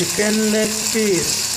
chicken leg piece